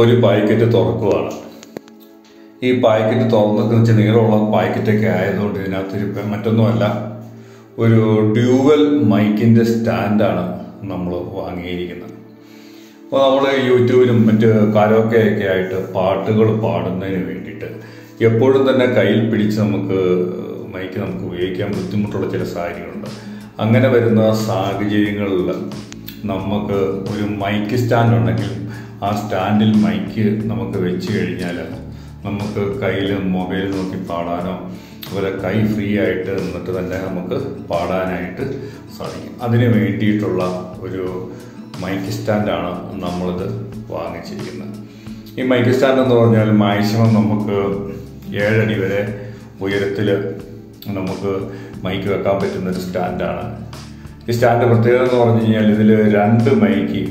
ഒരു പാക്കറ്റ് തുറക്കുവാണ്. ഈ പാക്കറ്റ് തുറന്നൊക്കെ വെച്ച് നീളമുള്ള പാക്കറ്റൊക്കെ ആയതുകൊണ്ട് ഇതിനകത്ത് മറ്റൊന്നുമല്ല ഒരു ഡ്യൂവൽ മൈക്കിന്റെ സ്റ്റാൻഡാണ് നമ്മൾ വാങ്ങിയിരിക്കുന്നത്. അപ്പോൾ നമ്മൾ യൂട്യൂബിലും മറ്റ് കാരോക്കെയൊക്കെ ആയിട്ട് പാട്ടുകൾ പാടുന്നതിന് വേണ്ടിയിട്ട് എപ്പോഴും തന്നെ കയ്യിൽ പിടിച്ച് നമുക്ക് മൈക്ക് നമുക്ക് ഉപയോഗിക്കാൻ ബുദ്ധിമുട്ടുള്ള ചില സാഹചര്യങ്ങളുണ്ട്. അങ്ങനെ വരുന്ന സാഹചര്യങ്ങളിൽ നമുക്ക് ഒരു മൈക്ക് സ്റ്റാൻഡ് ഉണ്ടെങ്കിൽ ആ സ്റ്റാൻഡിൽ മൈക്ക് നമുക്ക് വെച്ച് കഴിഞ്ഞാൽ നമുക്ക് കയ്യിൽ മൊബൈൽ നോക്കി പാടാനോ അതുപോലെ കൈ ഫ്രീ ആയിട്ട് നിന്നിട്ട് തന്നെ നമുക്ക് പാടാനായിട്ട് സാധിക്കും. അതിന് വേണ്ടിയിട്ടുള്ള ഒരു മൈക്ക് സ്റ്റാൻഡാണ് നമ്മളിത് വാങ്ങിച്ചിരിക്കുന്നത്. ഈ മൈക്ക് സ്റ്റാൻഡ് എന്ന് പറഞ്ഞാൽ മാക്സിമം നമുക്ക് ഏഴടി വരെ ഉയരത്തിൽ നമുക്ക് മൈക്ക് വെക്കാൻ പറ്റുന്ന ഒരു സ്റ്റാൻഡാണ്. ഈ സ്റ്റാൻഡ് പ്രത്യേകത എന്ന് പറഞ്ഞു കഴിഞ്ഞാൽ ഇതിൽ രണ്ട് മൈക്ക്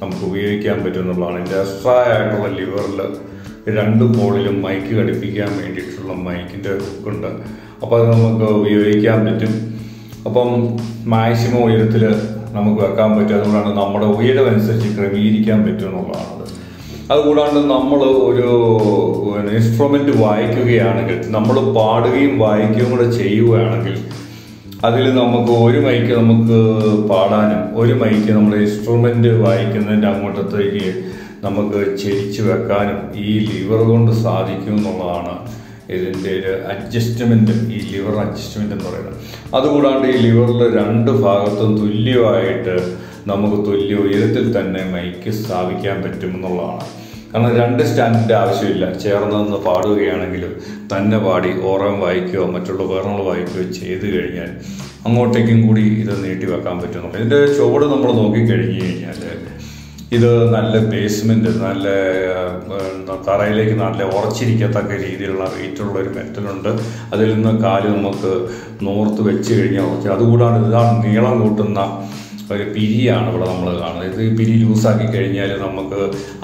നമുക്ക് ഉപയോഗിക്കാൻ പറ്റുന്നുള്ളതാണ് എന്റെ എക്സ്ട്രാ ലിവറിൽ രണ്ട് പോളിലും മൈക്ക് ഘടിപ്പിക്കാൻ വേണ്ടിയിട്ടുള്ള മൈക്കിന്റെ ഉണ്ട് അപ്പോൾ അത് നമുക്ക് ഉപയോഗിക്കാൻ പറ്റും. അപ്പം മാക്സിമം ഉയരത്തിൽ നമുക്ക് വെക്കാൻ പറ്റും. അതുകൊണ്ടാണ് നമ്മുടെ ഉയരമനുസരിച്ച് ക്രമീകരിക്കാൻ പറ്റും എന്നുള്ളതാണ് അതുകൂടാണ്ട് നമ്മൾ ഒരു ഇൻസ്ട്രുമെന്റ് വായിക്കുകയാണെങ്കിൽ നമ്മൾ പാടുകയും വായിക്കുകയും കൂടെ ചെയ്യുകയാണെങ്കിൽ അതിൽ നമുക്ക് ഒരു മൈക്ക് നമുക്ക് പാടാനും ഒരു മൈക്ക് നമ്മൾ ഇൻസ്ട്രുമെന്റ് വായിക്കുന്നതിന്റെ അങ്ങോട്ടത്തേക്ക് നമുക്ക് ചെരിച്ച് വെക്കാനും ഈ ലിവർ കൊണ്ട് സാധിക്കും എന്നുള്ളതാണ് ഇതിന്റെ ഒരു അഡ്ജസ്റ്റ്മെന്റ് ഈ ലിവർ അഡ്ജസ്റ്റ്മെന്റ് എന്ന് പറയുന്നത്. അതുകൂടാണ്ട് ഈ ലിവറിൽ രണ്ട് ഭാഗത്തും തുല്യമായിട്ട് നമുക്ക് തുല്യ ഉയരത്തിൽ തന്നെ മൈക്ക് സ്ഥാപിക്കാൻ പറ്റും എന്നുള്ളതാണ്. കാരണം രണ്ട് സ്റ്റാൻഡിന്റെ ആവശ്യമില്ല. ചേർന്ന് നിന്ന് പാടുകയാണെങ്കിലും തന്നെ പാടി ഓറം വായിക്കുകയോ മറ്റുള്ള ഉപകരണങ്ങൾ വായിക്കുകയോ ചെയ്തു കഴിഞ്ഞാൽ അങ്ങോട്ടേക്കും കൂടി ഇത് നീട്ടി വെക്കാൻ പറ്റുന്നുള്ളൂ ഇതിന്റെ ചുവട് നമ്മൾ നോക്കിക്കഴിഞ്ഞ് കഴിഞ്ഞാൽ ഇത് നല്ല ബേസ്മെന്റ് നല്ല തറയിലേക്ക് നല്ല ഉറച്ചിരിക്കത്തക്ക രീതിയിലുള്ള വെയിറ്റുള്ള ഒരു മെറ്റലുണ്ട് അതിൽ നിന്ന് കാൽ നമുക്ക് നോർത്ത് വെച്ച് കഴിഞ്ഞാൽ ഉറച്ച്. അതുകൂടാണ്ട് ഇതാണ് നീളം കൂട്ടുന്ന പിരിയാണ് ഇവിടെ നമ്മൾ കാണുന്നത്. ഇത് പിരി ലൂസാക്കി കഴിഞ്ഞാൽ നമുക്ക്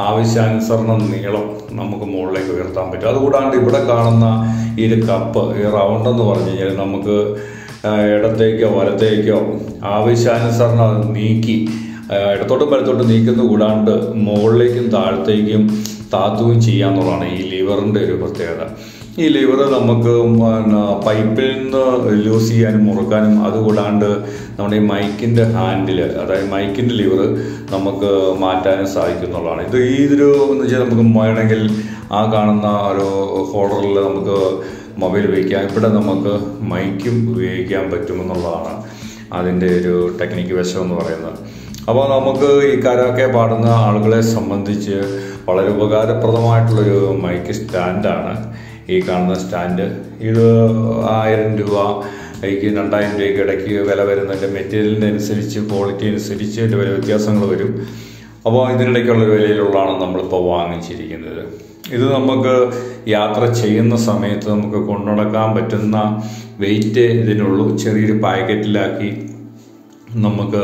ആവശ്യാനുസരണം നീളം നമുക്ക് മുകളിലേക്ക് ഉയർത്താൻ പറ്റും. അതുകൂടാണ്ട് ഇവിടെ കാണുന്ന ഈ ഒരു കപ്പ് ഈ റൗണ്ട് എന്ന് പറഞ്ഞു കഴിഞ്ഞാൽ നമുക്ക് ഇടത്തേക്കോ വലത്തേക്കോ ആവശ്യാനുസരണം അത് നീക്കി ഇടത്തോട്ടും വലത്തോട്ടും നീക്കുന്ന കൂടാണ്ട് മുകളിലേക്കും താഴത്തേക്കും താത്തുകയും ചെയ്യാന്നുള്ളതാണ് ഈ ലിവറിന്റെ ഒരു പ്രത്യേകത. ഈ ലിവർ നമുക്ക് പിന്നെ പൈപ്പിൽ നിന്ന് ലൂസ് ചെയ്യാനും മുറുക്കാനും അതുകൂടാണ്ട് നമ്മുടെ ഈ മൈക്കിന്റെ ഹാൻഡിൽ അതായത് മൈക്കിന്റെ ലിവർ നമുക്ക് മാറ്റാനും സാധിക്കുന്നുള്ളതാണ്. ഇത് ഈ ഒരു എന്ന് വെച്ചാൽ നമുക്ക് വേണമെങ്കിൽ ആ കാണുന്ന ഒരു ഹോൾഡറിൽ നമുക്ക് മൊബൈൽ ഉപയോഗിക്കാം. ഇവിടെ നമുക്ക് മൈക്കും ഉപയോഗിക്കാൻ പറ്റുമെന്നുള്ളതാണ് അതിന്റെ ഒരു ടെക്നിക്ക് വശം എന്ന് പറയുന്നത്. അപ്പോൾ നമുക്ക് ഈ കരാക്കെ പാടുന്ന ആളുകളെ സംബന്ധിച്ച് വളരെ ഉപകാരപ്രദമായിട്ടുള്ളൊരു മൈക്ക് സ്റ്റാൻഡാണ് ഈ കാണുന്ന സ്റ്റാൻഡ്. ഇത് ആയിരം രൂപ എനിക്ക് രണ്ടായിരം രൂപയ്ക്ക് ഇടയ്ക്ക് വില വരുന്നതിന്റെ മെറ്റീരിയലിന്റെ അനുസരിച്ച് ക്വാളിറ്റി അനുസരിച്ച് അതിന്റെ വില വ്യത്യാസങ്ങൾ വരും. അപ്പോൾ ഇതിനിടയ്ക്കുള്ള വിലയിലുള്ളതാണ് നമ്മളിപ്പോൾ വാങ്ങിച്ചിരിക്കുന്നത്. ഇത് നമുക്ക് യാത്ര ചെയ്യുന്ന സമയത്ത് നമുക്ക് കൊണ്ടുനടക്കാൻ പറ്റുന്ന വെയിറ്റ് ഇതിനുള്ളൂ. ചെറിയൊരു പാക്കറ്റിലാക്കി നമുക്ക്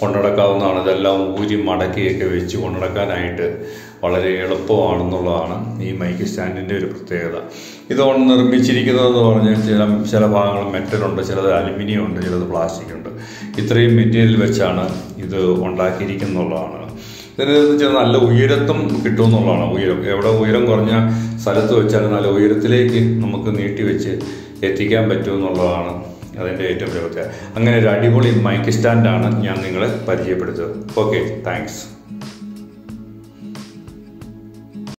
കൊണ്ടുനടക്കാവുന്നതാണ്. ഇതെല്ലാം ഊരി മടക്കിയൊക്കെ വെച്ച് കൊണ്ടുനടക്കാനായിട്ട് വളരെ എളുപ്പമാണെന്നുള്ളതാണ് ഈ മൈക്ക് സ്റ്റാൻഡിന്റെ ഒരു പ്രത്യേകത. ഇത് നിർമ്മിച്ചിരിക്കുന്നതെന്ന് പറഞ്ഞാൽ ചില ചില ഭാഗങ്ങൾ മെറ്റലുണ്ട് ചിലത് അലുമിനിയം ഉണ്ട് ചിലത് പ്ലാസ്റ്റിക് ഉണ്ട് ഇത്രയും മെറ്റീരിയൽ വെച്ചാണ് ഇത് ഉണ്ടാക്കിയിരിക്കുന്നുള്ളതാണ് ഇതിന് വെച്ചാൽ നല്ല ഉയരത്തും കിട്ടുമെന്നുള്ളതാണ് ഉയരം. എവിടെ ഉയരം കുറഞ്ഞ സ്ഥലത്ത് വെച്ചാൽ നല്ല ഉയരത്തിലേക്ക് നമുക്ക് നീട്ടി വെച്ച് എത്തിക്കാൻ പറ്റുമെന്നുള്ളതാണ് അതിന്റെ ഏറ്റവും പ്രത്യേകത. അങ്ങനെ ഒരു അടിപൊളി മൈക്ക് സ്റ്റാൻഡാണ് ഞാൻ നിങ്ങളെ പരിചയപ്പെടുത്തുന്നത് ഓക്കെ താങ്ക്സ്.